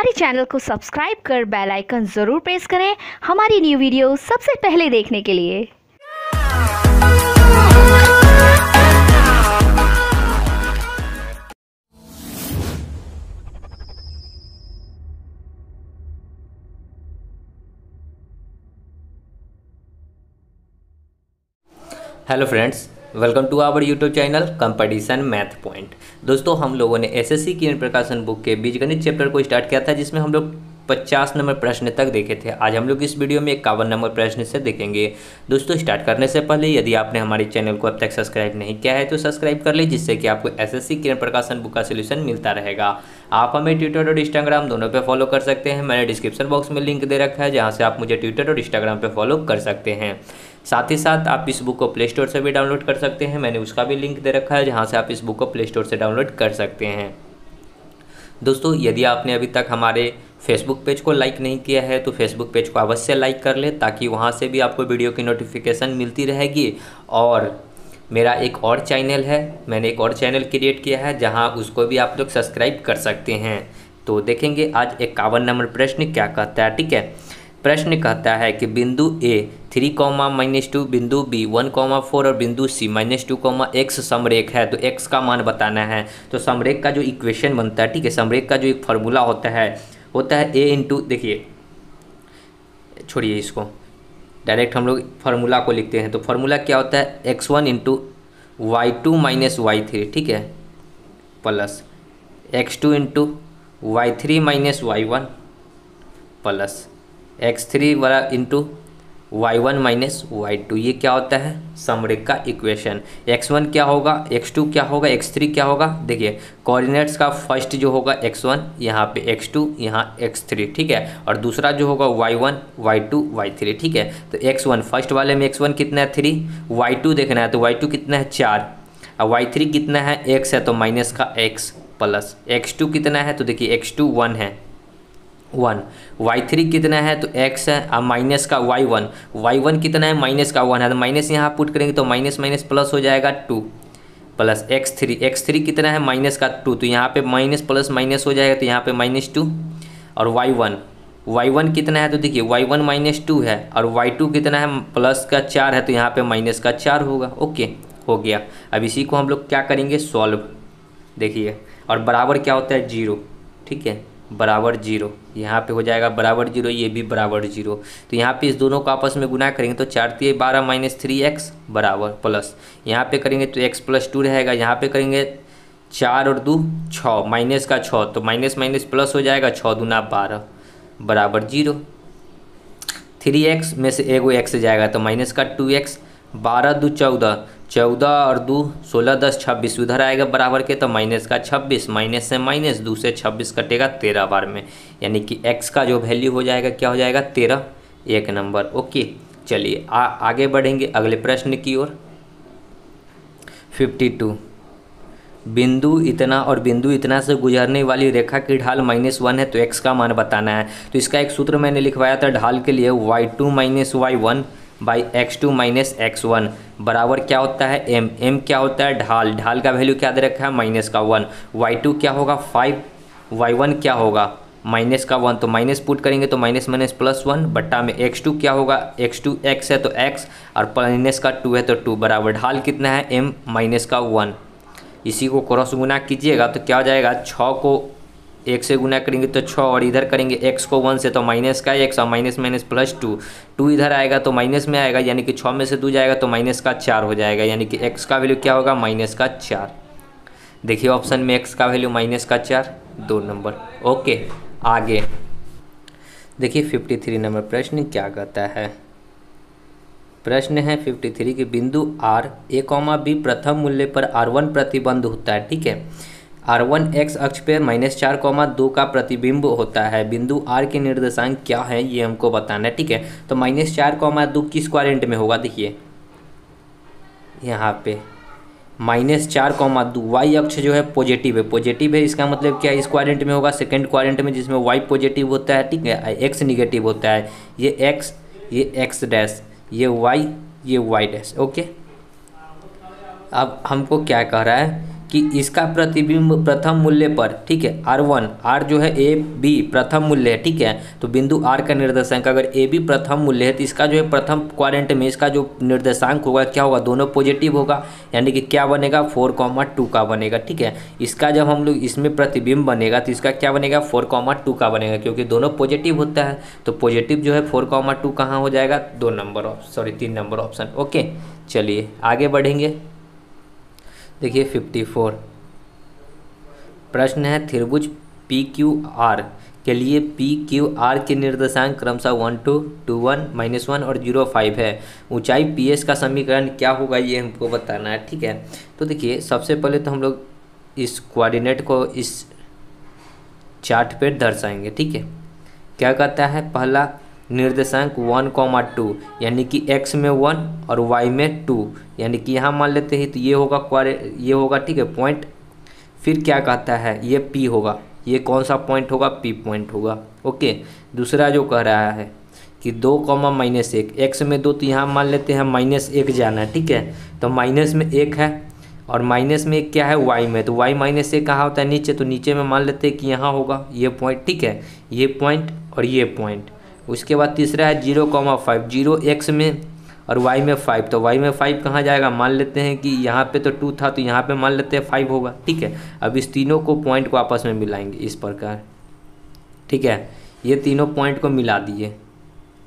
हमारे चैनल को सब्सक्राइब कर बेल आइकन ज़रूर प्रेस करें हमारी न्यू वीडियो सबसे पहले देखने के लिए। Hello friends welcome to our YouTube channel competition math point दोस्तों, हम लोगों ने एसएससी की प्रकाशन बुक के बीजगणित चैप्टर को स्टार्ट किया था, जिसमें हम लोग 50 नंबर प्रश्न तक देखे थे। आज हम लोग इस वीडियो में इक्यावन नंबर प्रश्न से देखेंगे। दोस्तों स्टार्ट करने से पहले यदि आपने हमारे चैनल को अब तक सब्सक्राइब नहीं किया है तो सब्सक्राइब कर ले, जिससे कि आपको एसएससी किरण प्रकाशन बुक का सोल्यूशन मिलता रहेगा। आप हमें ट्विटर और इंस्टाग्राम दोनों पे फॉलो कर सकते हैं। मैंने डिस्क्रिप्शन बॉक्स में लिंक दे रखा है, जहाँ से आप मुझे ट्विटर और इंस्टाग्राम पर फॉलो कर सकते हैं। साथ ही साथ आप इस बुक को प्ले स्टोर से भी डाउनलोड कर सकते हैं। मैंने उसका भी लिंक दे रखा है, जहाँ से आप इस बुक को प्ले स्टोर से डाउनलोड कर सकते हैं। दोस्तों, यदि आपने अभी तक हमारे फेसबुक पेज को लाइक नहीं किया है तो फेसबुक पेज को अवश्य लाइक कर ले, ताकि वहाँ से भी आपको वीडियो की नोटिफिकेशन मिलती रहेगी। और मेरा एक और चैनल है, मैंने एक और चैनल क्रिएट किया है, जहाँ उसको भी आप लोग सब्सक्राइब कर सकते हैं। तो देखेंगे आज इक्यावन नंबर प्रश्न क्या कहता है, ठीक है? प्रश्न कहता है कि बिंदु A three comma minus two बिंदु बी वन कॉमा फोर और बिंदु C minus two comma x समरेख है। तो एक्स का मान बताना है। तो समरेख का जो इक्वेशन बनता है, ठीक है, समरेख का जो एक फार्मूला होता है होता है ए इंटू देखिए, छोड़िए इसको। डायरेक्ट हम लोग फार्मूला को लिखते हैं। तो फार्मूला क्या होता है? X one into y two minus y three ठीक है? Plus x two into y three minus y one plus x three वाला into y one minus y two ये क्या होता है? समरेख का इक्वेशन एक्स वन क्या होगा? एक्स टू क्या होगा? एक्स थ्री क्या होगा? देखिए कोऑर्डिनेट्स का फ़र्स्ट जो होगा एक्स वन, यहाँ पे एक्स टू, यहाँ एक्स थ्री, ठीक है? और दूसरा जो होगा y one y two y three ठीक है? तो एक्स वन फ़र्स्ट वाले में एक्स वन कितना है? थ्री वाई टू देखना है तो वाई टू कितना है? चार. और वाई थ्री कितना है? एक्स है तो माइनस का एक्स प्लस एक्स टू कितना है? तो देखिए एक्स टू वन है. वन वाई थ्री कितना है? तो एक्स है और माइनस का वाई वन वाई वन कितना है? माइनस का वन है। तो माइनस यहाँ पुट करेंगे तो माइनस माइनस प्लस हो जाएगा two plus x three x three कितना है? माइनस का टू तो यहाँ पे माइनस प्लस माइनस हो जाएगा तो यहाँ पे माइनस टू और वाई वन वाई वन कितना है? तो देखिए वाई वन माइनस टू है और वाई टू कितना है? प्लस का चार है तो यहाँ पे माइनस का चार होगा। ओके हो गया। अब इसी को हम लोग क्या करेंगे? सॉल्व देखिए, और बराबर क्या होता है? ज़ीरो ठीक है? बराबर ज़ीरो। यहाँ पे हो जाएगा बराबर ज़ीरो, ये भी बराबर ज़ीरो। तो यहाँ पे इस दोनों को आपस में गुना करेंगे तो चार तीन बारह माइनस थ्री एक्स बराबर प्लस। यहाँ पे करेंगे तो एक्स प्लस टू रहेगा, यहाँ पे करेंगे चार और दो छः, माइनस का छः तो माइनस माइनस प्लस हो जाएगा छः दूना बारह बराबर ज़ीरो। थ्री एक्स में से एगो एक्स जाएगा तो माइनस का टू एक्स, बारह दो चौदह चौदह और दो, सोलह, दस, छब्बीस, उधर आएगा बराबर के तो माइनस का छब्बीस माइनस से माइनस दो से छब्बीस कटेगा तेरह बार में। यानी कि एक्स का जो वैल्यू हो जाएगा, क्या हो जाएगा? तेरह। एक नंबर, ओके। चलिए आगे बढ़ेंगे अगले प्रश्न की ओर। फिफ्टी टू बिंदु इतना और बिंदु इतना से गुजरने वाली रेखा की ढाल माइनस वन है तो एक्स का मान बताना है। तो इसका एक सूत्र मैंने लिखवाया था ढाल के लिए y two minus y one by x two minus x one बराबर क्या होता है? एम एम क्या होता है? ढाल। ढाल का वैल्यू क्या दे रखा है? माइनस का वन वाई टू क्या होगा? फाइव वाई वन क्या होगा? माइनस का वन तो माइनस पुट करेंगे तो माइनस माइनस प्लस वन बट्टा में एक्स टू क्या होगा? एक्स टू एक्स है तो एक्स और माइनस का टू है तो टू बराबर ढाल कितना है? एम माइनस का वन इसी को क्रॉस गुना कीजिएगा तो क्या हो जाएगा? छः को एक से गुना करेंगे तो छः और इधर करेंगे एक्स को वन से तो माइनस का एक्स और minus minus plus two. Two इधर आएगा तो माइनस में आएगा, यानी कि छः में से दो जाएगा तो माइनस का चार हो जाएगा, यानी कि एक्स का वैल्यू क्या होगा? माइनस का चार। देखिए ऑप्शन में एक्स का वैल्यू माइनस का चार, दो नंबर। ओके, आगे। देखिए फिफ्टी थ्री नंबर प्रश्न क्या कहता है? प्रश्न है फिफ्टी थ्री के बिंदु आर ए कॉमा बी प्रथम मूल्य पर आर वन प्रतिबंध होता है, ठीक है? आर वन एक्स अक्ष पे माइनस चार कॉमा दो का प्रतिबिंब होता है। बिंदु आर के निर्देशांक क्या है, ये हमको बताना है, ठीक है? तो माइनस चार कॉमा दो किस क्वारेंट में होगा, देखिए। यहाँ पे माइनस चार कॉमा दो वाई अक्ष जो है पॉजिटिव है। पॉजिटिव है, इसका मतलब क्या इस क्वारेंट में होगा सेकंड क्वारेंट में जिसमें वाई पॉजिटिव होता है, ठीक है? एक्स निगेटिव होता है। ये एक्स ये एक्स डैश ये वाई ये वाई डैश ओके अब हमको क्या कह रहा है? कि इसका प्रतिबिंब प्रथम मूल्य पर, ठीक है आर वन आर जो है ए बी प्रथम मूल्य है, ठीक है तो बिंदु आर का निर्देशांक, अगर ए बी प्रथम मूल्य है तो इसका जो है प्रथम क्वारेंट में इसका जो निर्देशांक होगा, क्या होगा, दोनों पॉजिटिव होगा, यानी कि क्या बनेगा फोर कॉमा टू का बनेगा, ठीक है, इसका जब हम लोग इसमें प्रतिबिंब बनेगा तो इसका क्या बनेगा फोर कॉमा टू का बनेगा, क्योंकि दोनों पॉजिटिव होता है तो पॉजिटिव जो है फोर कॉमा टू कहाँ हो जाएगा, दो नंबर ऑप्शन सॉरी तीन नंबर ऑप्शन ओके चलिए, आगे बढ़ेंगे। देखिए फिफ्टी फोर प्रश्न है, त्रिभुज पी क्यू आर के लिए पी क्यू आर के निर्देशांक क्रमशः one two two one minus one और ज़ीरो फाइव है। ऊंचाई पी एस का समीकरण क्या होगा, ये हमको बताना है, ठीक है? तो देखिए, सबसे पहले तो हम लोग इस कोऑर्डिनेट को इस चार्ट पे दर्शाएँगे, ठीक है? क्या कहता है? पहला निर्देशांक वन कॉमा टू, यानी कि एक्स में वन और वाई में टू। यानी कि यहाँ मान लेते हैं तो ये होगा क्वारे, ये होगा ठीक है पॉइंट फिर क्या कहता है, ये पी होगा। ये कौन सा पॉइंट होगा? पी पॉइंट होगा। ओके, दूसरा जो कह रहा है कि दो कॉमा माइनस एक एक्स में दो तो यहाँ मान लेते हैं माइनस एक जाना है, ठीक है? तो माइनस में एक है और माइनस में एक क्या है? वाई में। तो वाई माइनस एक कहाँ होता है? नीचे। तो नीचे में मान लेते हैं कि यहाँ होगा ये पॉइंट ठीक है? ये पॉइंट और ये पॉइंट उसके बाद तीसरा है zero comma five, zero x में और वाई में फाइव। तो वाई में फाइव कहाँ जाएगा? मान लेते हैं कि यहाँ पे तो टू था तो यहाँ पे मान लेते हैं फाइव होगा। ठीक है? अब इस तीनों को पॉइंट को आपस में मिलाएँगे इस प्रकार। ठीक है? ये तीनों पॉइंट को मिला दिए।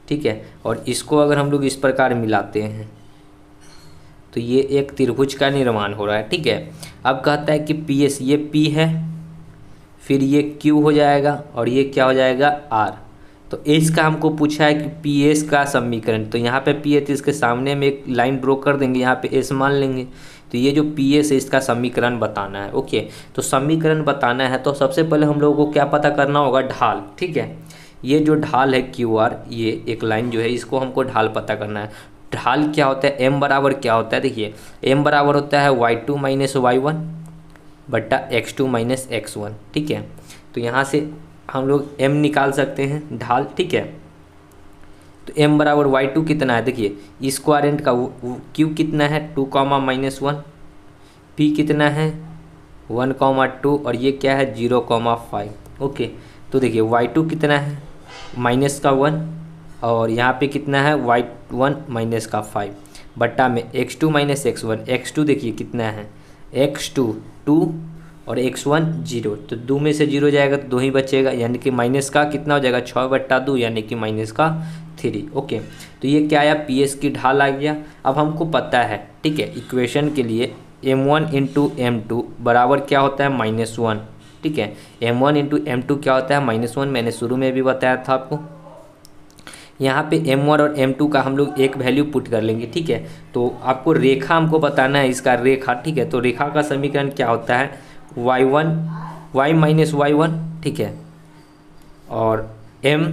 ठीक है? और इसको अगर हम लोग इस प्रकार मिलाते हैं तो ये एक त्रिभुज का निर्माण हो रहा है। ठीक है? अब कहता है कि पी एस ये पी है, फिर ये क्यू हो जाएगा और ये क्या हो जाएगा? आर तो एस का हमको पूछा है कि पी एस का समीकरण तो यहाँ पे पी एस इसके सामने में एक लाइन ड्रॉ कर देंगे, यहाँ पे एस मान लेंगे। तो ये जो पी एस है, इसका समीकरण बताना है, ओके? तो समीकरण बताना है तो सबसे पहले हम लोगों को क्या पता करना होगा? ढाल, ठीक है? ये जो ढाल है क्यू आर ये एक लाइन जो है, इसको हमको ढाल पता करना है। ढाल क्या होता है? एम बराबर क्या होता है? देखिए एम बराबर होता है y two minus y one बट्टा x two minus x one ठीक है? तो यहाँ से हम लोग एम निकाल सकते हैं, ढाल, ठीक है? तो एम बराबर वाई टू कितना है? देखिए स्क्वारेंट का क्यू कितना है? Two comma minus one P कितना है? वन कॉमा टू और ये क्या है? ज़ीरो कॉमा फाइव ओके तो देखिए वाई टू कितना है? माइनस का वन और यहाँ पे कितना है? वाई वन माइनस का फाइव बट्टा में x two minus x one x two देखिए कितना है? एक्स टू टू और एक्स वन ज़ीरो। तो दो में से ज़ीरो जाएगा तो दो ही बचेगा। यानी कि माइनस का कितना हो जाएगा? छः बट्टा दो, यानी कि माइनस का थ्री ओके तो ये क्या आया? पी एस की ढाल आ गया। अब हमको पता है, ठीक है इक्वेशन के लिए m one into m two बराबर क्या होता है? माइनस वन ठीक है m one into m two क्या होता है? माइनस वन मैंने शुरू में भी बताया था आपको। यहाँ पे एम वन और एम टू का हम लोग एक वैल्यू पुट कर लेंगे, ठीक है? तो आपको रेखा हमको बताना है इसका रेखा, ठीक है? तो रेखा का समीकरण क्या होता है? Y one y minus y one ठीक है। और m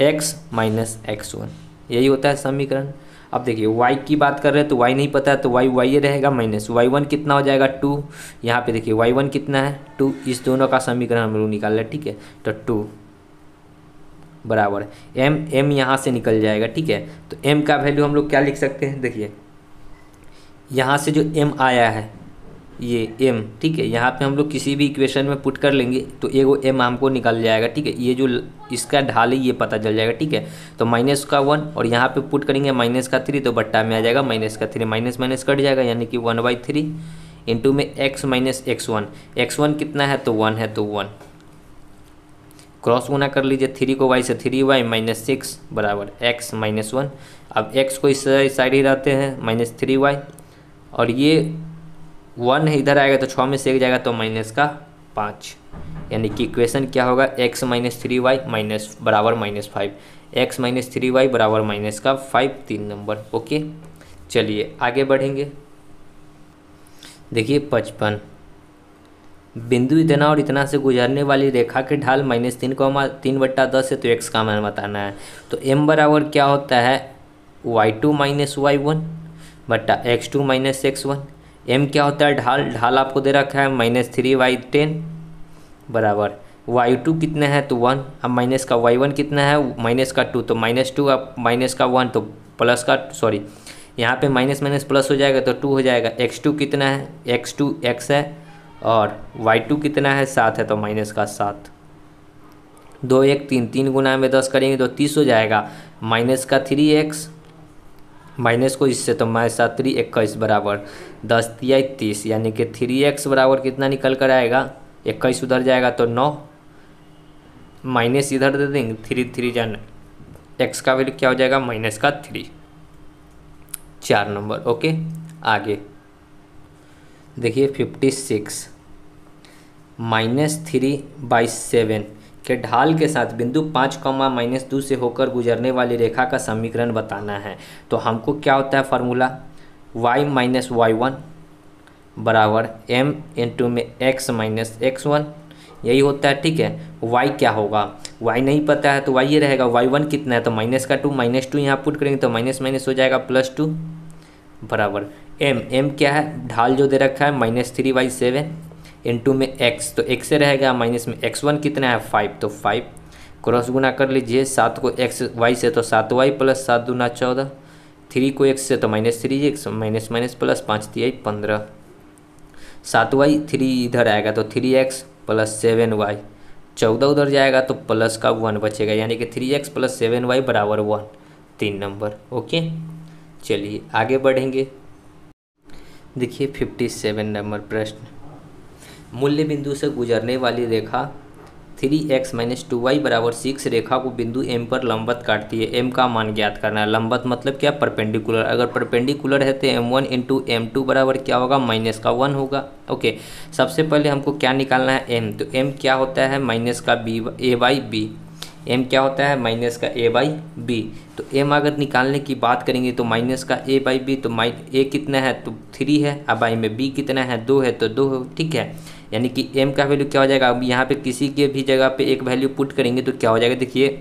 x minus x one यही होता है समीकरण। अब देखिए, y की बात कर रहे हैं तो y नहीं पता है तो y y रहेगा माइनस वाई वन कितना हो जाएगा? टू यहाँ पे देखिए, y वन कितना है? टू इस दोनों का समीकरण हम लोग निकाल रहे हैं ठीक है? तो टू बराबर m m यहाँ से निकल जाएगा, ठीक है? तो m का वैल्यू हम लोग क्या लिख सकते हैं? देखिए, यहाँ से जो m आया है ये एम ठीक है? यहाँ पे हम लोग किसी भी इक्वेशन में पुट कर लेंगे तो एगो एम हमको निकल जाएगा, ठीक है? ये जो इसका ढाल है, ये पता चल जाएगा, ठीक है? तो माइनस का वन और यहाँ पे पुट करेंगे माइनस का थ्री तो बट्टा में आ जाएगा माइनस का थ्री माइनस माइनस कट जाएगा, यानी कि वन बाई थ्री इंटू में x minus x one x one कितना है? तो वन है तो वन क्रॉस गुना कर लीजिए थ्री को वाई से थ्री वाई माइनस सिक्स बराबर एक्स माइनस वन अब एक्स को इस साइड ही रहते हैं माइनस थ्री वाई और ये वन इधर आएगा तो छः में से एक जाएगा तो माइनस का पाँच। यानी कि इक्वेशन क्या होगा? X minus three y minus बराबर minus five x minus three y बराबर माइनस का फाइव तीन नंबर ओके चलिए, आगे बढ़ेंगे। देखिए, पचपन। बिंदु इतना और इतना से गुजरने वाली रेखा के ढाल माइनस तीन कॉमा तीन बट्टा दस है तो एक्स का मान बताना है। तो एम बराबर क्या होता है? Y two minus y one बट्टा x two minus x one m क्या होता है? ढाल ढाल आपको दे रखा है माइनस थ्री वाई टेन बराबर। वाई टू कितना है? तो वन अब माइनस का वाई वन कितना है? माइनस का टू तो माइनस टू अब माइनस का वन तो प्लस का सॉरी यहाँ पे माइनस माइनस प्लस हो जाएगा तो टू हो जाएगा। एक्स टू कितना है? एक्स टू एक्स है, और वाई टू कितना है? सात है तो माइनस का सात। दो एक, तीन तीन गुना में दस करेंगे तो तीस हो जाएगा। माइनस का थ्री एक्स माइनस को इससे तो माइनस सात थ्री इक्कीस बराबर दस तिया तीस, यानी कि थ्री एक्स बराबर कितना निकल कर आएगा? इक्कीस उधर जाएगा तो नौ। माइनस इधर दे देंगे थ्री थ्री जान। एक्स का वैल्यू क्या हो जाएगा? माइनस का थ्री चार नंबर, ओके? आगे। देखिए fifty six minus three by seven. के ढाल के साथ बिंदु पाँच कौमा माइनस दो से होकर गुजरने वाली रेखा का समीकरण बताना है। तो हमको क्या होता है formula y minus y one बराबर m इंटू में x माइनस एक्स वन यही होता है, ठीक है? y क्या होगा? y नहीं पता है तो y ये रहेगा वाई वन कितना है? तो माइनस का टू माइनस टू यहाँ पुट करेंगे तो माइनस माइनस हो जाएगा प्लस टू बराबर m m क्या है? ढाल जो दे रखा है minus three by seven into में एक्स तो एक्स से रहेगा माइनस में एक्स वन कितना है? फाइव तो फाइव क्रॉस गुना कर लीजिए, सात को एक्स वाई से तो सात वाई प्लस सात दूना चौदह थ्री को एक्स से तो minus three x minus minus plus पाँच तिया पंद्रह। सात वाई थ्री इधर आएगा तो three x plus seven y चौदह उधर जाएगा तो प्लस का वन बचेगा, यानी कि three x plus seven y बराबर वन तीन नंबर, ओके? चलिए, आगे बढ़ेंगे। देखिए फिफ्टी सेवन नंबर प्रश्न। मूल्य बिंदु से गुजरने वाली रेखा three x minus two y बराबर सिक्स रेखा को बिंदु एम पर लंबत काटती है। एम का मान ज्ञात करना है। लंबत मतलब क्या? परपेंडिकुलर। अगर परपेंडिकुलर है तो m one into m two बराबर क्या होगा? माइनस का वन होगा। ओके। सबसे पहले हमको क्या निकालना है? एम तो एम क्या होता है? माइनस का b a by b m क्या होता है? माइनस का ए बाई बी तो एम अगर निकालने की बात करेंगे तो माइनस का ए बाई बी तो माइ ए कितना है? तो थ्री है। अब बाई में बी कितना है? दो है तो दो ठीक है। यानी कि एम का वैल्यू क्या हो जाएगा? अब यहाँ पे किसी के भी जगह पे एक वैल्यू पुट करेंगे तो क्या हो जाएगा? देखिए,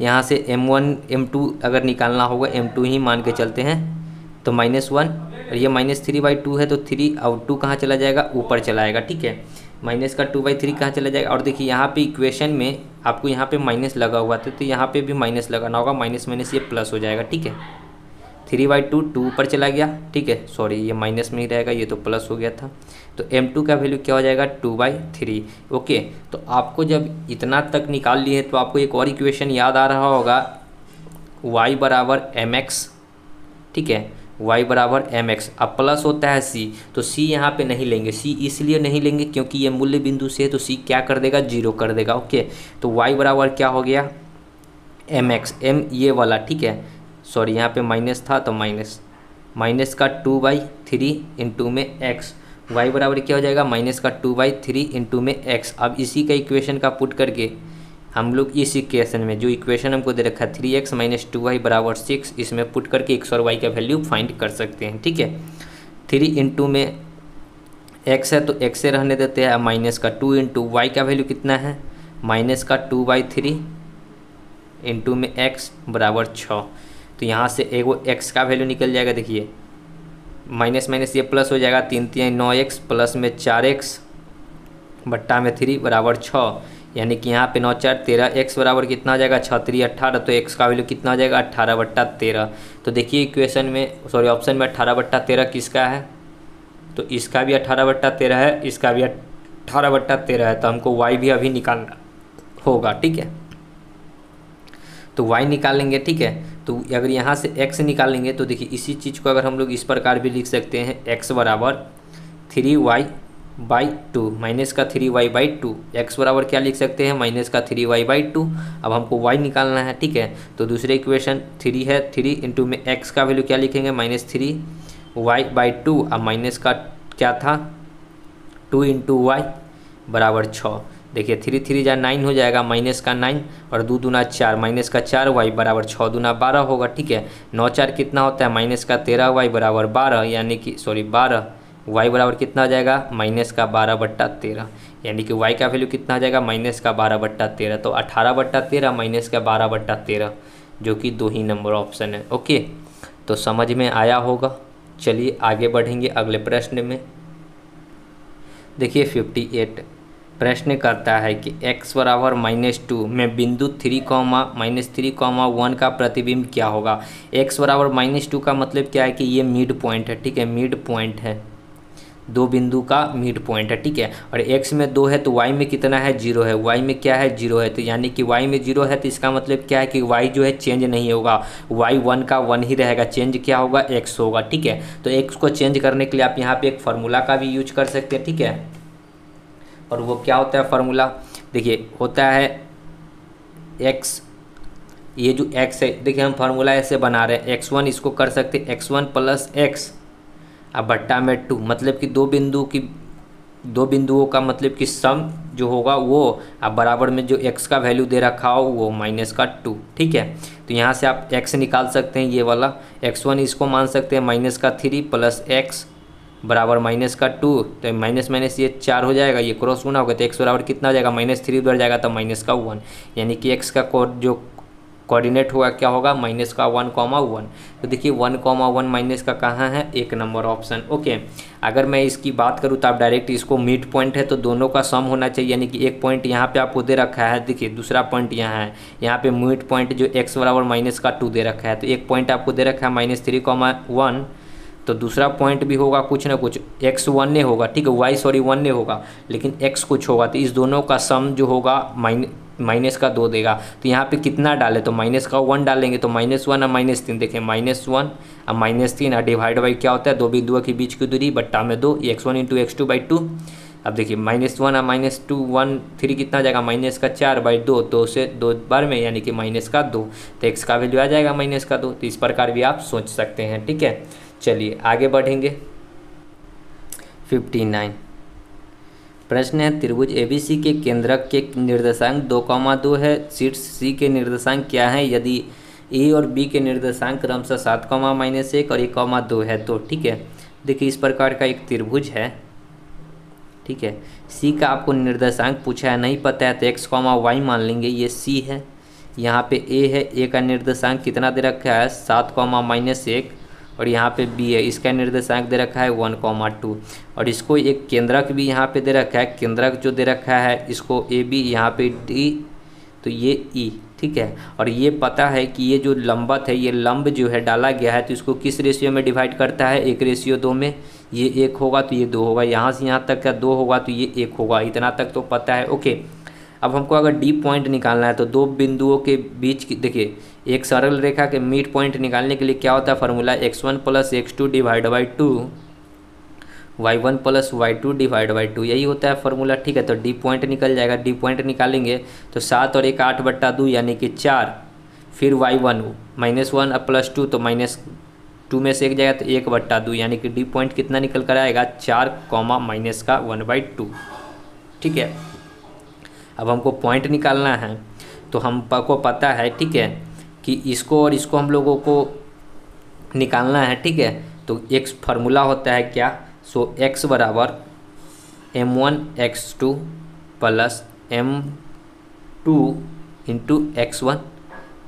यहाँ से एम वन एम टू अगर निकालना होगा एम टू ही मान के चलते हैं तो माइनस वन और ये माइनस थ्री बाई टू है तो थ्री और टू कहाँ चला जाएगा? ऊपर चला आएगा, ठीक है? माइनस का टू बाई थ्री कहाँ चला जाएगा? और देखिए, यहाँ पे इक्वेशन में आपको यहाँ पे माइनस लगा हुआ था तो यहाँ पे भी माइनस लगाना होगा माइनस माइनस ये प्लस हो जाएगा, ठीक है? थ्री बाई टू टू ऊपर चला गया, ठीक है? सॉरी ये माइनस में ही रहेगा, ये तो प्लस हो गया था। तो एम टू का वैल्यू क्या हो जाएगा? टू बाई थ्री ओके तो आपको जब इतना तक निकाल लिए तो आपको एक और इक्वेशन याद आ रहा होगा। वाई बराबर एम एक्स ठीक है? Y बराबर एम एक्स अब प्लस होता है c तो c यहाँ पे नहीं लेंगे। C इसलिए नहीं लेंगे क्योंकि ये मूल्य बिंदु से है तो c क्या कर देगा? ज़ीरो कर देगा। ओके तो y बराबर क्या हो गया? एम एक्स एम ये वाला, ठीक है? सॉरी यहाँ पे माइनस था तो माइनस माइनस का टू बाई थ्री इंटू में एक्स वाई बराबर क्या हो जाएगा? माइनस का टू बाई थ्री इंटू में एक्स अब इसी का इक्वेशन का पुट करके हम लोग इस इक्वेशन में, जो इक्वेशन हमको दे रखा है three x minus two y बराबर सिक्स, इसमें पुट करके एक्स और वाई का वैल्यू फाइंड कर सकते हैं, ठीक है? थ्री इंटू में एक्स है तो एक्स से रहने देते हैं। माइनस का टू इंटू वाई का वैल्यू कितना है? माइनस का टू बाई थ्री इंटू में एक्स बराबर छः। तो यहाँ से वो एक्स का वैल्यू निकल जाएगा, देखिए। माइनस माइनस ये प्लस हो जाएगा, तीन तीन नौ एक्स, प्लस में चार एक्स, बट्टा में थ्री बराबर छः। यानी कि यहाँ पे नौ चार तेरह एक्स बराबर कितना हो जाएगा, छः अट्ठारह तो एक्स का वैल्यू कितना हो जाएगा अट्ठारह बट्टा तेरह। तो देखिए इक्वेशन में सॉरी ऑप्शन में अट्ठारह बट्टा तेरह किसका है? तो इसका भी अट्ठारह बट्टा तेरह है, इसका भी अट्ठारह बट्टा तेरह है तो हमको वाई भी अभी निकालना होगा, ठीक है? तो वाई निकालेंगे, ठीक है? तो अगर यहाँ से एक्स निकालेंगे तो देखिए इसी चीज़ को अगर हम लोग इस प्रकार भी लिख सकते हैं एक्स बराबर three y by two minus का three y by two x बराबर क्या लिख सकते हैं माइनस का थ्री वाई बाई टू अब हमको वाई निकालना है, ठीक है? तो दूसरे इक्वेशन थ्री है थ्री इंटू में एक्स का वैल्यू क्या लिखेंगे minus three y by two अब माइनस का क्या था? टू इंटू वाई बराबर छः। देखिए थ्री थ्री जा नाइन हो जाएगा माइनस का नाइन और दो दूना चार माइनस का चार वाई बराबर छः दूना बारह होगा, ठीक है? नौ चार कितना होता है? माइनस का तेरह वाई बराबर बारह, यानी कि सॉरी बारह। वाई बराबर कितना आ जाएगा? माइनस का बारह बट्टा तेरह। यानी कि वाई का वैल्यू कितना आ जाएगा? माइनस का बारह बट्टा तेरह। तो अठारह बट्टा तेरह माइनस का बारह बट्टा तेरह, जो कि दो ही नंबर ऑप्शन है ओके तो समझ में आया होगा? चलिए आगे बढ़ेंगे अगले प्रश्न में। देखिए फिफ्टी एट प्रश्न करता है कि x बराबर माइनस टू में बिंदु three comma minus three comma one का प्रतिबिंब क्या होगा? x बराबर माइनस टू का मतलब क्या है कि ये मिड पॉइंट है, ठीक है? मिड पॉइंट है। दो बिंदु का मिड पॉइंट है, ठीक है? और x में दो है तो y में कितना है? ज़ीरो है। y में क्या है? ज़ीरो है। तो यानी कि y में ज़ीरो है तो इसका मतलब क्या है कि y जो है चेंज नहीं होगा। y वन का वन ही रहेगा। चेंज क्या होगा? X होगा, ठीक है? तो x को चेंज करने के लिए आप यहाँ पे एक फार्मूला का भी यूज़ कर सकते हैं, ठीक है? और वो क्या होता है फार्मूला देखिए, होता है x, ये जो x है, देखिए हम फार्मूला ऐसे बना रहे हैं। एक्स वन इसको कर सकते एक्स वन प्लस एक्स अब भट्टा में टू मतलब कि दो बिंदु की, दो बिंदुओं का मतलब कि सम जो होगा वो, अब बराबर में जो x का वैल्यू दे रखा हो, वो माइनस का टू ठीक है? तो यहाँ से आप x निकाल सकते हैं, ये वाला। एक्स वन इसको मान सकते हैं माइनस का थ्री प्लस एक्स बराबर माइनस का टू तो माइनस माइनस ये चार हो जाएगा, ये क्रॉस गुना होगा तो एक्स बराबर कितना हो जाएगा? माइनस थ्री उधर जाएगा तो माइनस का वन। यानी कि एक्स का जो कोऑर्डिनेट होगा, क्या होगा? माइनस का वन कॉमा वन। तो देखिए, वन कॉमा वन माइनस का कहाँ है? एक नंबर ऑप्शन। ओके। अगर मैं इसकी बात करूँ तो आप डायरेक्ट इसको मिड पॉइंट है तो दोनों का सम होना चाहिए। यानी कि एक पॉइंट यहाँ पे आपको दे रखा है, देखिए, दूसरा पॉइंट यहाँ है। यहाँ पे मिड पॉइंट जो एक्स बराबर माइनस का टू दे रखा है तो एक पॉइंट आपको दे रखा है, माइनस थ्री कॉमा वन। तो दूसरा पॉइंट भी होगा कुछ ना कुछ एक्स वन ने होगा, ठीक है वाई सॉरी वन ने होगा, लेकिन एक्स कुछ होगा तो इस दोनों का सम जो होगा माइन, माइनस का दो देगा। तो यहाँ पे कितना डाले तो माइनस का वन डालेंगे तो माइनस वन और माइनस तीन देखें माइनस वन और माइनस तीन, और डिवाइड बाई क्या होता है, दो बिंदुओं के बीच की दूरी, बट्टा में दो x one into x two by two अब देखिए, माइनस वन और माइनस टू वन थ्री कितना जाएगा, माइनस का चार बाई दो दो से दो बार में, यानी कि माइनस का दो। तो एक्स का वैल्यू आ जाएगा माइनस का दो तो इस प्रकार भी आप सोच सकते हैं, ठीक है? चलिए, आगे बढ़ेंगे। Fifty nine. प्रश्न है, त्रिभुज एबीसी के केंद्रक के निर्देशांक दो कौमा दो है। शीर्ष सी के निर्देशांक क्या है? यदि ए और बी के निर्देशांक क्रमशः सात कौमा माइनस एक और एक कौमा दो है तो ठीक है। देखिए, इस प्रकार का एक त्रिभुज है। ठीक है। सी का आपको निर्देशांक पूछा है, नहीं पता है तो एक्स कॉमा वाई मान लेंगे। ये सी है। यहाँ पे ए है। ए का निर्देशांक कितना दे रखा है? सात कॉमा माइनस एक। और यहाँ पे बी है। इसका निर्देशांक दे रखा है वन कॉमा टू। और इसको एक केंद्रक भी यहाँ पे दे रखा है। केंद्रक जो दे रखा है, इसको ए बी यहाँ पे डी तो ये ई ठीक है? और ये पता है कि ये जो लंबत है, ये लंब जो है डाला गया है तो इसको किस रेशियो में डिवाइड करता है? एक रेशियो दो में। ये एक होगा तो ये दो होगा। यहाँ से यहाँ तक का दो होगा तो ये एक होगा। इतना तक तो पता है। ओके। अब हमको अगर डी पॉइंट निकालना है तो दो बिंदुओं के बीच देखिए एक सरल रेखा के मिड पॉइंट निकालने के लिए क्या होता है formula x one plus x two divide by two y one plus y two divide by two यही होता है फार्मूला ठीक है? तो डी पॉइंट निकल जाएगा। डी पॉइंट निकालेंगे तो सात और एक आठ बट्टा दो, यानी कि चार। फिर वाई वन माइनस वन और प्लस टू तो माइनस टू में से एक जाएगा तो एक बट्टा दो, यानी कि डी पॉइंट कितना निकल कर आएगा? चार कॉमा माइनस का वन बाई टू ठीक है? अब हमको पॉइंट निकालना है तो हमको पता है, ठीक है? कि इसको और इसको हम लोगों को निकालना है, ठीक है? तो एक फार्मूला होता है क्या? सो एक्स बराबर m one x two plus m two into x one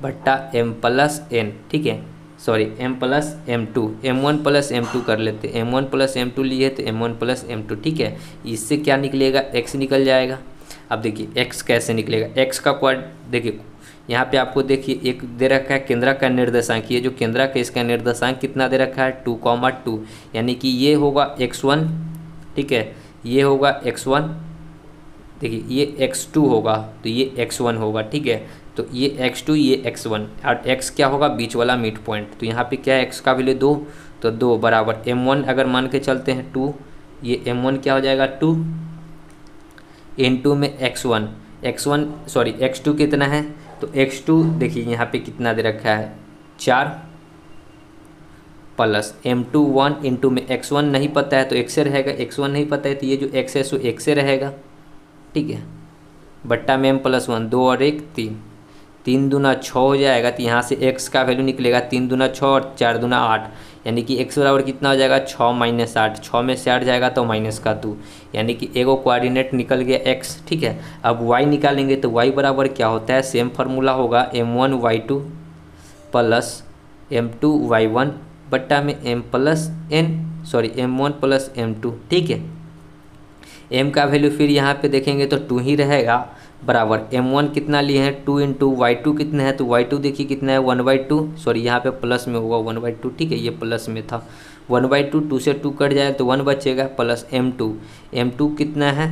बट्टा एम प्लस एन ठीक है? Sorry m plus m two m one plus m two कर लेते। M one plus m two लिए तो m one plus m two ठीक है? इससे क्या निकलेगा? एक्स निकल जाएगा। अब देखिए एक्स कैसे निकलेगा? एक्स का क्वाड देखिए यहाँ पे आपको देखिए, एक दे रखा है केंद्र का निर्देशांक। ये जो केंद्र का इसका निर्देशांक कितना दे रखा है? Two comma two. यानी कि ये होगा एक्स वन, ठीक है? ये होगा एक्स वन। देखिए, ये एक्स टू होगा तो ये एक्स वन होगा, ठीक है? तो ये एक्स टू, ये एक्स वन। और एक्स क्या होगा? बीच वाला मिड पॉइंट। तो यहाँ पे क्या है? एक्स का वैल्यू दो तो दो बराबर एम वन अगर मान के चलते हैं टू, ये एम वन क्या हो जाएगा? टू। इन टू में x one. X one, sorry, x two कितना है? तो एक्स टू देखिए यहाँ पे कितना दे रखा है? चार plus m two one into में एक्स वन नहीं पता है तो एक्स से रहेगा। एक्स वन नहीं पता है तो ये जो एक्स है सो एक्स से रहेगा। ठीक है? बट्टा में एम प्लस वन, दो और एक, तीन। तीन दूना छः हो जाएगा तो यहाँ से एक्स का वैल्यू निकलेगा। तीन दूना छः और चार दूना आठ। यानी कि एक्स बराबर कितना हो जाएगा? छः माइनस आठ। छः में से आठ जाएगा तो माइनस का दो। यानी कि एगो कोऑर्डिनेट निकल गया एक्स ठीक है? अब वाई निकालेंगे तो वाई बराबर क्या होता है? सेम फार्मूला होगा m one y two plus m two y one बट्टा में m plus n sorry m one plus m two ठीक है? एम का वैल्यू फिर यहाँ पे देखेंगे तो टू ही रहेगा। बराबर एम वन कितना लिए हैं? टू इंटू वाई टू कितना है? तो वाई टू देखिए कितना है? वन बाई टू सॉरी यहाँ पे प्लस में होगा वन बाई टू ठीक है, ये प्लस में था। वन बाई टू टू से टू कट जाए तो वन बचेगा plus m two m two कितना है?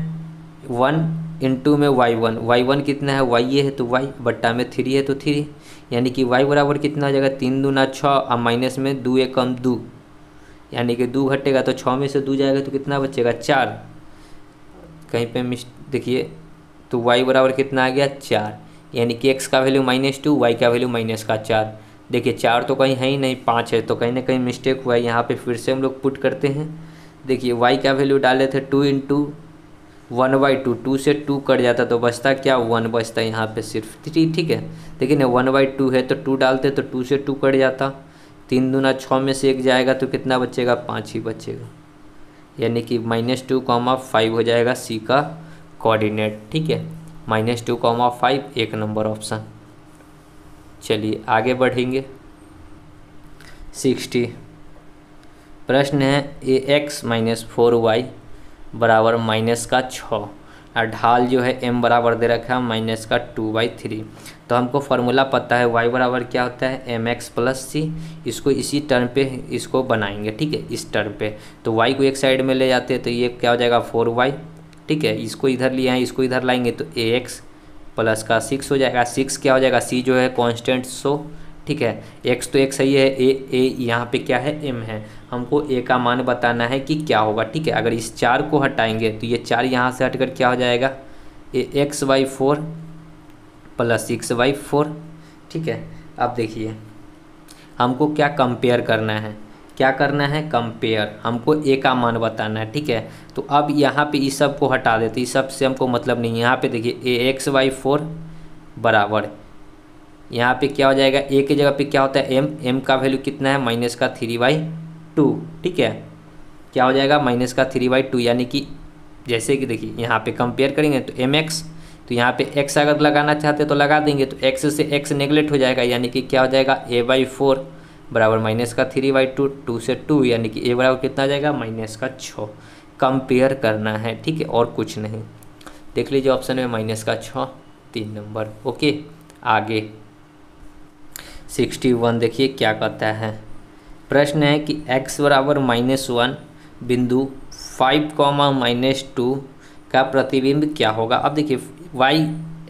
वन इंटू में वाई वन वाई वन कितना है? वाई ये है तो वाई बट्टा में थ्री है तो थ्री यानी कि वाई बराबर कितना हो जाएगा? तीन दूना छः और माइनस में दो एक कम दो। यानी कि दो घटेगा तो छः में से दो जाएगा तो कितना बचेगा? चार। कहीं पे मिस, देखिए तो वाई बराबर कितना आ गया? चार। यानी कि एक्स का वैल्यू माइनस टू वाई का वैल्यू माइनस का चार। देखिए, चार तो कहीं है ही नहीं, पाँच है तो कहीं ना कहीं मिस्टेक हुआ है। यहाँ पे फिर से हम लोग पुट करते हैं। देखिए वाई का वैल्यू डाले थे two into one by two two से टू कट जाता तो बचता क्या? वन बचता यहाँ पे सिर्फ़। थ्री ठीक है। देखिए, ना वन बाई टू है तो टू डालते तो टू से टू कट जाता। तीन दूना छः में से एक जाएगा तो कितना बचेगा? पाँच ही बचेगा। यानी कि माइनस टू कॉमा फाइव हो जाएगा सी का कोऑर्डिनेट ठीक है? माइनस टू कॉमा फाइव एक नंबर ऑप्शन चलिए, आगे बढ़ेंगे। सिक्सटी प्रश्न है a x minus four y बराबर माइनस का छः और ढाल जो है एम बराबर दे रखा है माइनस का टू बाई थ्री तो हमको फार्मूला पता है वाई बराबर क्या होता है? एम एक्स प्लस सी इसको इसी टर्म पे, इसको बनाएँगे, ठीक है? इस टर्म पे। तो वाई को एक साइड में ले जाते हैं तो ये क्या हो जाएगा? फोर वाई ठीक है, इसको इधर लिए हैं इसको इधर लाएँगे तो ए एक्स प्लस का सिक्स हो जाएगा। सिक्स क्या हो जाएगा? सी जो है कॉन्स्टेंट सो ठीक है एक्स तो एक सही है ए ए यहाँ पे क्या है? एम है। हमको ए का मान बताना है कि क्या होगा, ठीक है? अगर इस चार को हटाएँगे तो ये चार यहाँ से हटकर क्या हो जाएगा? A x y four plus six y four ठीक है? अब देखिए, हमको क्या कंपेयर करना है? क्या करना है? कंपेयर हमको ए का मान बताना है, ठीक है? तो अब यहाँ पे इस सबको हटा देते इस सबसे हमको मतलब नहीं यहाँ पे देखिए, ए एक्स वाई फोर बराबर। यहाँ पे क्या हो जाएगा? ए की जगह पे क्या होता है? एम एम का वैल्यू कितना है? माइनस का थ्री बाई टू ठीक है? क्या हो जाएगा? माइनस का थ्री बाई टू यानी कि जैसे कि देखिए, यहाँ पे कंपेयर करेंगे तो एम एक्स तो यहाँ पे एक्स अगर लगाना चाहते तो लगा देंगे। तो एक्स से एक्स नेगलेक्ट हो जाएगा, यानी कि क्या हो जाएगा? ए बाई फोर बराबर माइनस का थ्री बाई टू टू से टू यानी कि ए बराबर कितना आ जाएगा? माइनस का छः कंपेयर करना है, ठीक है? और कुछ नहीं। देख लीजिए ऑप्शन में माइनस का छः तीन नंबर ओके आगे। सिक्सटी वन देखिए क्या कहता है। प्रश्न है कि x बराबर माइनस वन बिंदु फाइव कॉमा माइनस टू का प्रतिबिंब क्या होगा? अब देखिए, y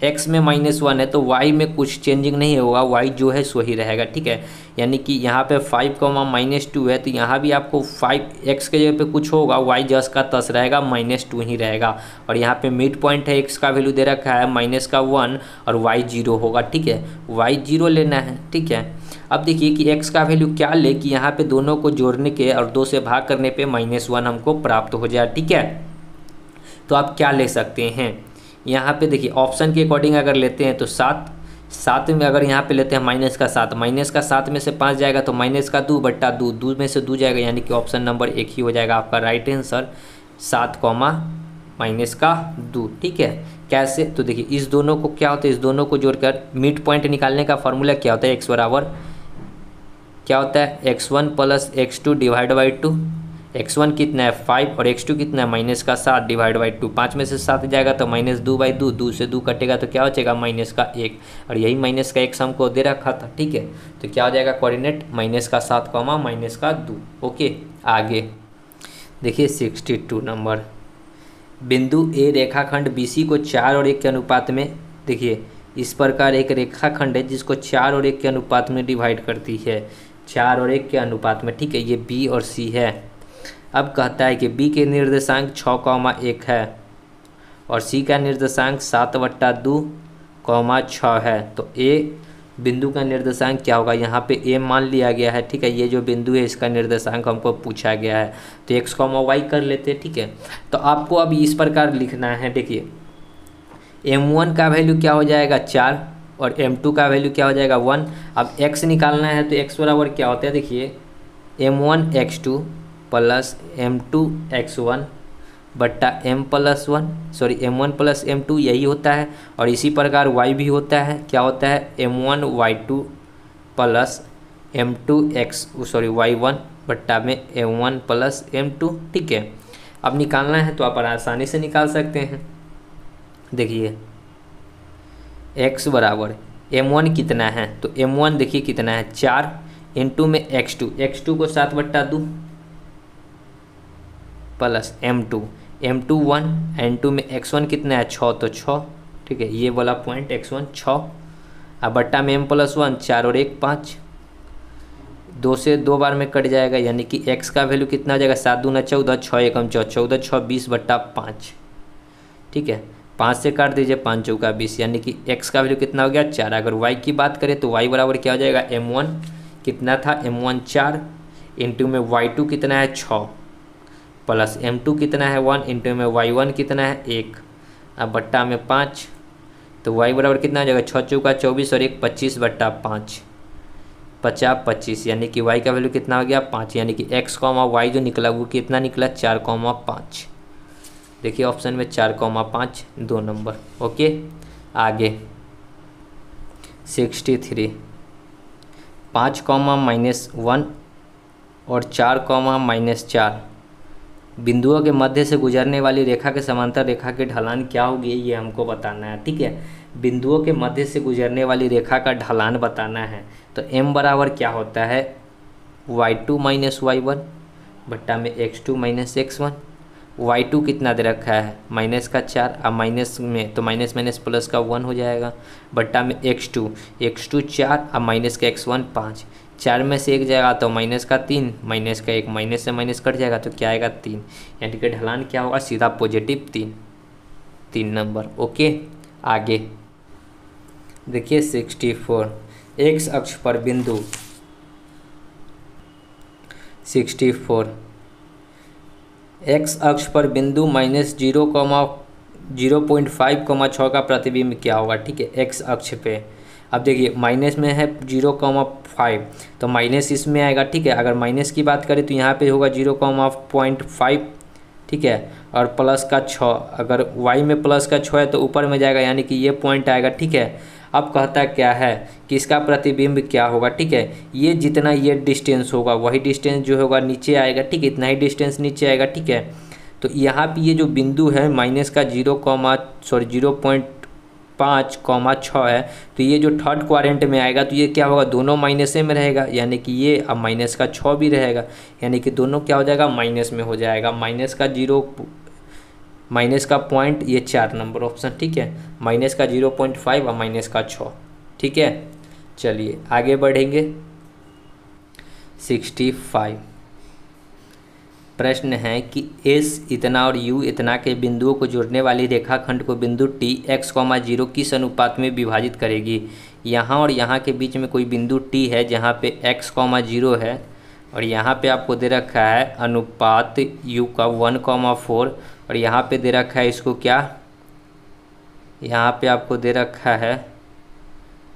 x में माइनस वन है तो वाई में कुछ चेंजिंग नहीं होगा वाई जो है सो ही रहेगा, ठीक है? यानी कि यहाँ पे फाइव कॉमा माइनस टू है तो यहाँ भी आपको फाइव एक्स के जगह पे कुछ होगा वाई जस का तस रहेगा माइनस टू ही रहेगा। और यहाँ पे मिड पॉइंट है एक्स का वैल्यू दे रखा है माइनस का वन और वाई ज़ीरो होगा, ठीक है? वाई ज़ीरो लेना है, ठीक है? अब देखिए कि एक्स का वैल्यू क्या ले, कि यहाँ पे दोनों को जोड़ने के और दो से भाग करने पर माइनस वन हमको प्राप्त हो जाए, ठीक है? तो आप क्या ले सकते हैं? यहाँ पे देखिए ऑप्शन के अकॉर्डिंग अगर लेते हैं तो सात सात में अगर यहाँ पे लेते हैं माइनस का सात माइनस का सात में से पाँच जाएगा तो माइनस का दो बट्टा दो दो में से दो जाएगा, यानी कि ऑप्शन नंबर एक ही हो जाएगा आपका राइट आंसर सात कॉमा माइनस का दो, ठीक है? कैसे? तो देखिए, इस दोनों को क्या होता है? इस दोनों को जोड़कर मिड पॉइंट निकालने का फॉर्मूला क्या होता है? एक्स बराबर क्या होता है? X one plus x two divide by two x one कितना है फाइव और एक्स टू कितना है? माइनस का सात डिवाइड बाई टू पाँच में से सात जाएगा तो माइनस दो बाई दो दो से दो कटेगा तो क्या हो जाएगा माइनस का एक। और यही माइनस का एक्स हमको दे रखा था, ठीक है? तो क्या हो जाएगा कोऑर्डिनेट माइनस का सात कॉमा माइनस का दो, ओके? आगे। देखिए सिक्सटी टू नंबर बिंदु ए रेखाखंड बी को चार और एक के अनुपात में, देखिए, इस प्रकार एक रेखाखंड है जिसको चार और एक के अनुपात में डिवाइड करती है। चार और एक के अनुपात में, ठीक है? ये बी और सी है। अब कहता है कि बी के निर्देशांक छः कौमा एक है और सी का निर्देशांक सात बट्टा दो कौमा छः है। तो ए बिंदु का निर्देशांक क्या होगा? यहाँ पे ए मान लिया गया है, ठीक है? ये जो बिंदु है, इसका निर्देशांक हमको पूछा गया है। तो एक्स कॉमा वाई कर लेते हैं, ठीक है? तो आपको अब इस प्रकार लिखना है, देखिए। एम वन का वैल्यू क्या हो जाएगा? चार और एम टू का वैल्यू क्या हो जाएगा? वन। अब एक्स निकालना है तो एक्स बराबर क्या होता है? देखिए m one x two plus m two x one बट्टा m plus one, sorry, m one plus m two यही होता है और इसी प्रकार वाई भी होता है। क्या होता है? M one, y two plus m two x, sorry, y one बट्टा में m one plus m two, ठीक है। अब निकालना है तो आप आसानी से निकाल सकते हैं। देखिए, एक्स बराबर एम वन कितना है? तो एम वन देखिए कितना है, चार इंटू में एक्स टू एक्स टू को सात बट्टा दो। Plus m two m two one n two में एक्स वन कितना है छः तो छः ठीक है, ये वाला पॉइंट एक्स वन छः अब बट्टा में एम प्लस वन चार और एक, पाँच। दो से दो बार में कट जाएगा, यानी कि एक्स का वैल्यू कितना हो जाएगा? सात दूना चौदह छः एकम चौ चौदह छः बीस बट्टा पाँच। ठीक है, पाँच से काट दीजिए, पाँच चौका बीस, यानी कि एक्स का वैल्यू कितना हो गया? चार। अगर वाई की बात करें तो वाई बराबर क्या हो जाएगा? एम वन कितना था? एम वन चार। इंटू में वाई टू कितना है? छः प्लस एम टू कितना है? वन इंटू में वाई वन कितना है? एक। अब बट्टा में पाँच तो वाई बराबर कितना हो जाएगा? छः चौका चौबीस और एक पच्चीस बट्टा पाँच। पचास पच्चीस, यानी कि वाई का वैल्यू कितना हो गया? पाँच, यानी कि एक्स कॉमा वाई जो निकला, वो कितना निकला? चार कॉमा पाँच। देखिए ऑप्शन में चार कॉमा पाँच, दो नंबर ओके आगे। सिक्सटी थ्री पाँच कॉमा माइनस वन और चार कॉमा माइनस चार। बिंदुओं के मध्य से गुजरने वाली रेखा के समांतर रेखा की ढलान क्या होगी, ये हमको बताना है, ठीक है? बिंदुओं के मध्य से गुजरने वाली रेखा का ढलान बताना है। तो m बराबर क्या होता है? Y two minus y one बट्टा में x two minus x one y two कितना दे रखा है? माइनस का चार, अब माइनस में तो माइनस माइनस प्लस का वन हो जाएगा। बट्टा में एक्स टू एक्स टू चार, अब माइनस का एक्स वन पाँच। चार में से एक जाएगा तो माइनस का तीन माइनस का एक माइनस से माइनस कट जाएगा तो क्या आएगा तीन? यानी कि ढलान क्या होगा? सीधा पॉजिटिव तीन। तीन नंबर ओके आगे। देखिए सिक्सटी फोर एक्स अक्ष पर बिंदु। सिक्सटी फोर एक्स अक्ष पर बिंदु minus zero comma zero point five comma छः का प्रतिबिंब क्या होगा? ठीक है एक्स अक्ष पे। अब देखिए माइनस में है ज़ीरो कॉमा फाइव तो माइनस इसमें आएगा, ठीक है? अगर माइनस की बात करें तो यहाँ पे होगा ज़ीरो कॉमा पॉइंट फाइव ठीक है? और प्लस का छः अगर वाई में प्लस का छः है तो ऊपर में जाएगा, यानी कि ये पॉइंट आएगा, ठीक है? अब कहता क्या है कि इसका प्रतिबिंब क्या होगा, ठीक है? ये जितना ये डिस्टेंस होगा, वही डिस्टेंस जो होगा नीचे आएगा, ठीक है? इतना ही डिस्टेंस नीचे आएगा, ठीक है? तो यहाँ पे ये जो बिंदु है माइनस का zero comma sorry zero point पाँच कॉमा छः है तो ये जो थर्ड क्वारेंट में आएगा तो ये क्या होगा? दोनों माइनसे में रहेगा, यानी कि ये अब माइनस का छः भी रहेगा, यानी कि दोनों क्या हो जाएगा? माइनस में हो जाएगा। माइनस का ज़ीरो माइनस का पॉइंट ये चार नंबर ऑप्शन ठीक है? माइनस का ज़ीरो पॉइंट फाइव और माइनस का छः, ठीक है? चलिए, आगे बढ़ेंगे। सिक्सटी फाइव प्रश्न है कि एस इतना और यू इतना के बिंदुओं को जोड़ने वाली रेखाखंड को बिंदु टी एक्स कॉमा ज़ीरो किस अनुपात में विभाजित करेगी? यहाँ और यहाँ के बीच में कोई बिंदु टी है जहाँ पे एक्स कॉमा ज़ीरो है और यहाँ पे आपको दे रखा है अनुपात यू का वन कॉमा फोर और यहाँ पे दे रखा है इसको क्या? यहाँ पे आपको दे रखा है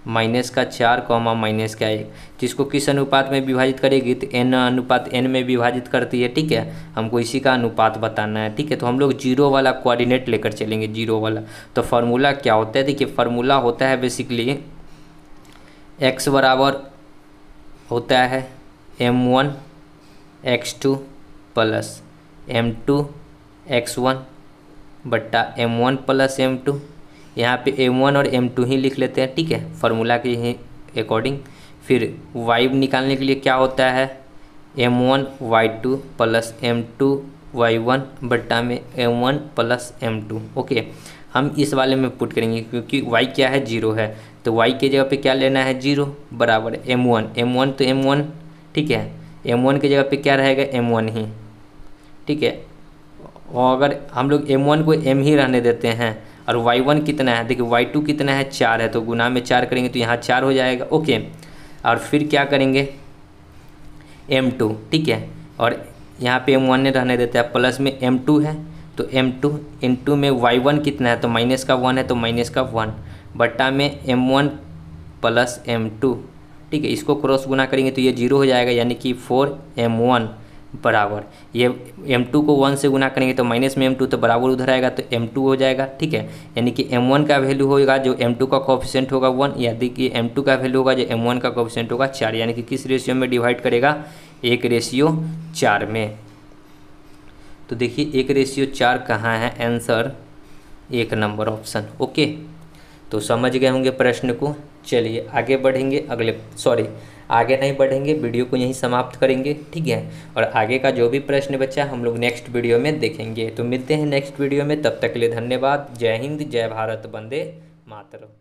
माइनस का चार कॉमा माइनस का एक जिसको किस अनुपात में विभाजित करेगी? तो एन अनुपात एन में विभाजित करती है, ठीक है? हमको इसी का अनुपात बताना है, ठीक है? तो हम लोग ज़ीरो वाला कोऑर्डिनेट लेकर चलेंगे, ज़ीरो वाला। तो फार्मूला क्या होता है? देखिए फार्मूला होता है बेसिकली एक्स बराबर होता है m one x two plus m two x one बट्टा m one plus m two यहाँ पे एम वन और एम टू ही लिख लेते हैं, ठीक है? फार्मूला के ही अकॉर्डिंग फिर वाई निकालने के लिए क्या होता है? M one y two plus m two y one बट्टा में m one plus m two okay? हम इस वाले में पुट करेंगे क्योंकि वाई क्या है? ज़ीरो है। तो वाई के जगह पे क्या लेना है? ज़ीरो बराबर एम वन एम वन तो एम वन ठीक है? एम वन की जगह पे क्या रहेगा? एम वन ही, ठीक है? और अगर हम लोग एम वन को एम ही रहने देते हैं और वाई वन कितना है? देखिए वाई टू कितना है? चार है तो गुना में चार करेंगे तो यहाँ चार हो जाएगा। ओके, और फिर क्या करेंगे? एम टू ठीक है? और यहाँ पे एम वन ने रहने देते हैं, प्लस में एम टू है तो एम टू एम टू में वाई वन कितना है? तो माइनस का वन है तो माइनस का वन बट्टा में m one plus m two ठीक है? इसको क्रॉस गुना करेंगे तो ये ज़ीरो हो जाएगा, यानी कि फोर एम वन बराबर। ये एम टू को वन से गुना करेंगे तो माइनस में एम टू तो बराबर उधर आएगा तो एम टू हो जाएगा, ठीक है? यानी कि एम वन का वैल्यू होगा जो एम टू का कोफिशेंट होगा वन यानी कि एम टू का वैल्यू होगा जो एम वन का कोफिशेंट होगा चार, यानी कि किस रेशियो में डिवाइड करेगा? एक रेशियो चार में। तो देखिए, एक रेशियो चार कहाँ है? आंसर एक नंबर ऑप्शन ओके तो समझ गए होंगे प्रश्न को? चलिए, आगे बढ़ेंगे, अगले सॉरी आगे नहीं बढ़ेंगे, वीडियो को यहीं समाप्त करेंगे, ठीक है? और आगे का जो भी प्रश्न बच्चा हम लोग नेक्स्ट वीडियो में देखेंगे। तो मिलते हैं नेक्स्ट वीडियो में, तब तक के लिए धन्यवाद। जय हिंद, जय भारत, वंदे मातरम।